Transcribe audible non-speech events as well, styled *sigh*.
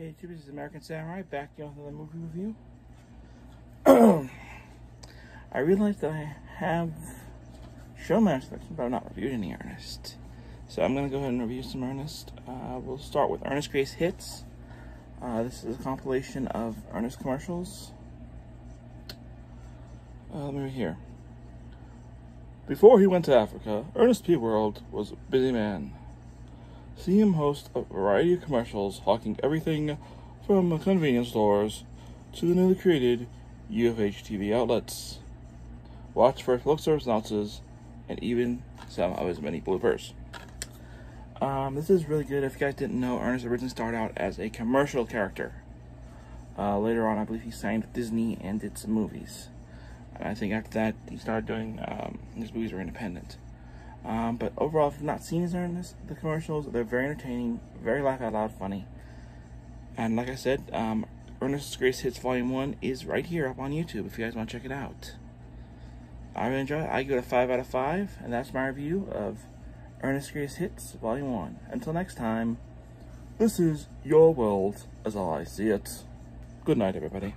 Hey YouTube, this is American Samurai back with another movie review. *clears throat* I realized that I have shown selection, but I've not reviewed any Ernest. So I'm going to go ahead and review some Ernest. Uh, we'll start with Ernest Greatest Hits. Uh, this is a compilation of Ernest commercials. Uh, let me read here. Before he went to Africa, Ernest P. Worrell was a busy man. See him host a variety of commercials hawking everything from convenience stores to the newly created UHF TV outlets. Watch for look service announces and even some of his many bloopers. Um, this is really good. If you guys didn't know, Ernest originally started out as a commercial character. Uh, later on, I believe he signed with Disney and did some movies. And I think after that, he started doing um, his movies were independent. Um, but overall, if you've not seen his Ernest, the commercials, they're very entertaining, very laugh out loud funny. And like I said, um, Ernest's Greatest Hits Volume 1 is right here up on YouTube if you guys want to check it out. I really enjoy it. I give it a 5 out of 5, and that's my review of Ernest Greatest Hits Volume 1. Until next time, this is your world as I see it. Good night, everybody.